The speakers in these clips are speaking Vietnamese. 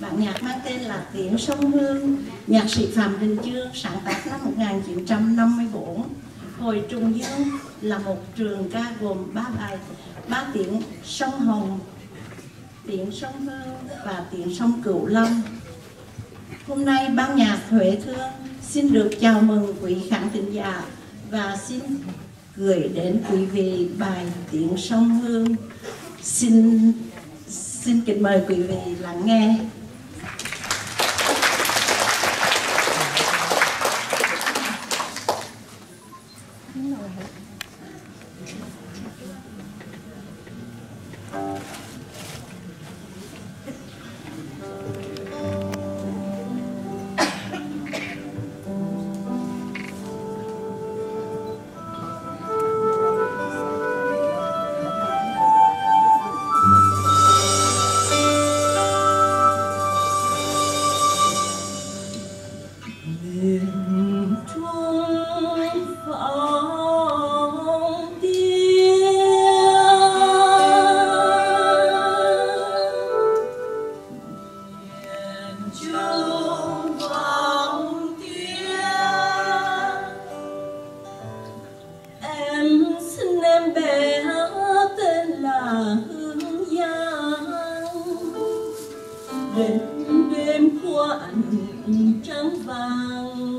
Bản nhạc mang tên là Tiếng Sông Hương, nhạc sĩ Phạm Đình Chương sáng tác năm 1954. hồi Trùng Dương là một trường ca gồm ba bài, ba tiếng sông Hồng, tiếng sông Hương và tiếng sông Cửu Long. Hôm nay ban nhạc Huế Thương xin được chào mừng quý khán thính giả và xin gửi đến quý vị bài tiếng sông Hương. Xin xin kính mời quý vị lắng nghe. Đúng rồi. em bé tên là Hương Giang. Đến đêm qua ảnh trắng vàng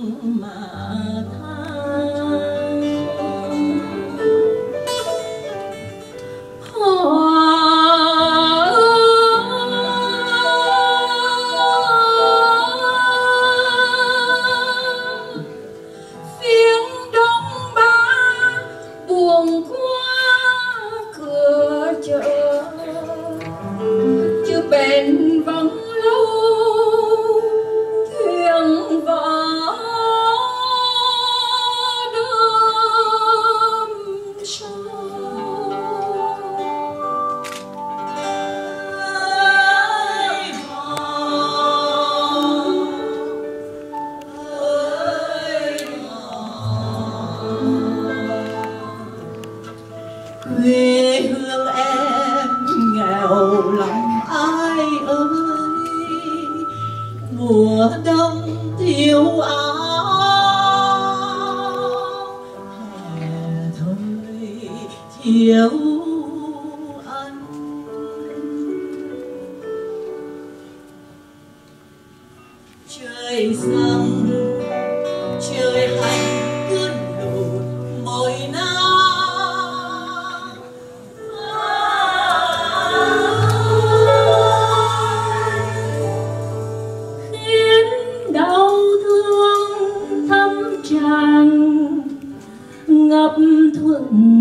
sầu lòng ai ơi? Mùa đông thiếu áo hè thôi thiếu ăn. Trời xanh, trời hạnh. mm.